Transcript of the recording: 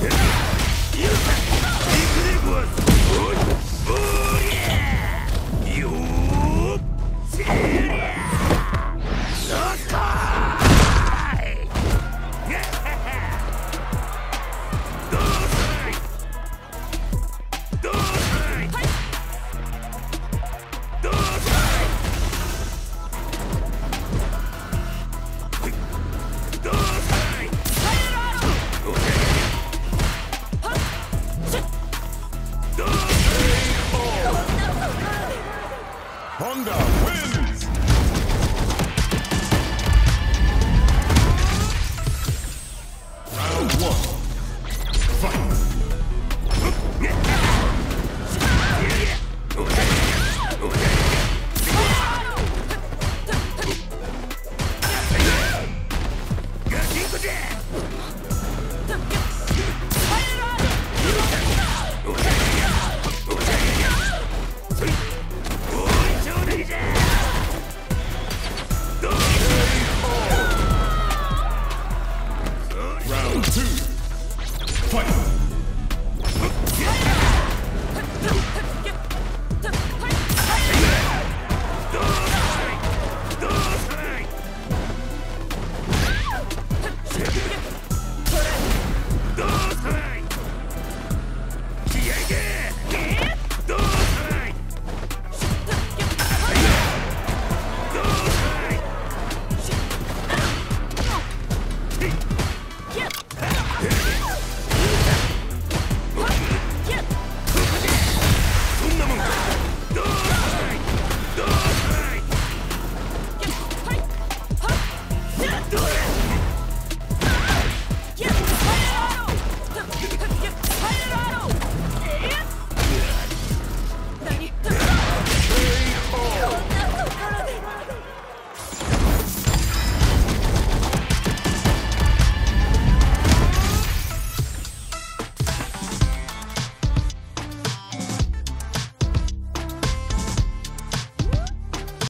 行 Honda wins! Round one. Fight!